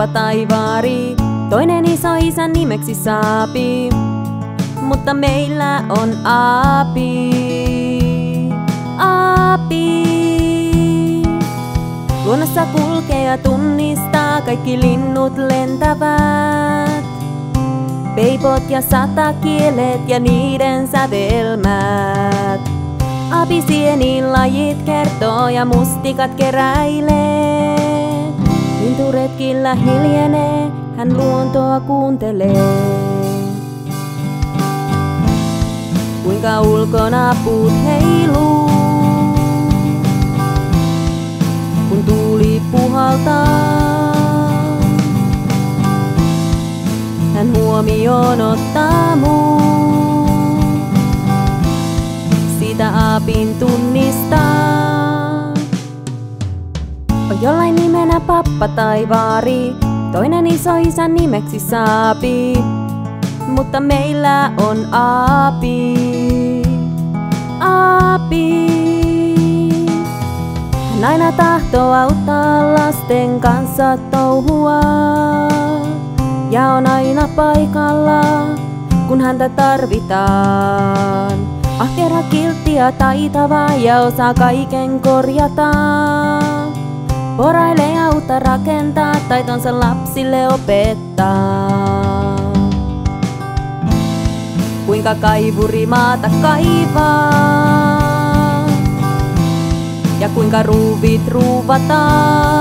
pappa tai vaari, toinen iso isän nimeksi saapi, mutta meillä on aapi. Aapi. Luonnossa kulkee ja tunnistaa, kaikki linnut lentävät. Peipot ja satakielet ja niiden sävelmät. Apisieniin lajit kertoo ja mustikat keräilee. Linturetkillä hiljenee, hän luontoa kuuntelee. Kuinka ulkona puut heiluu, kun tuuli puhaltaa. Hän huomioon ottaa muu, siitä aapin tunnistaa. Jollain nimenä pappa tai vaari, toinen iso isän nimeksi saapi, mutta meillä on aapi. Aapi. Hän aina tahtoo auttaa lasten kanssa touhua ja on aina paikalla, kun häntä tarvitaan. Ahkera, kiltti ja taitava ja osaa kaiken korjata. Poraile ja autta rakentaa, taitonsa lapsille opettaa. Kuinka kaivuri maata kaivaa ja kuinka ruuvit ruuvataan.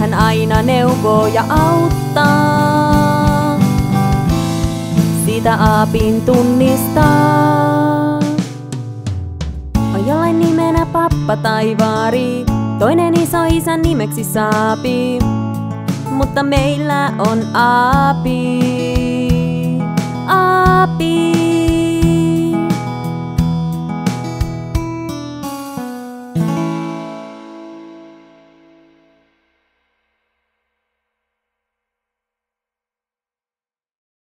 Hän aina neuvoo ja auttaa, siitä aapin tunnistaa. Pappa tai vaari, toinen iso isän nimeksi saapi, mutta meillä on aapi.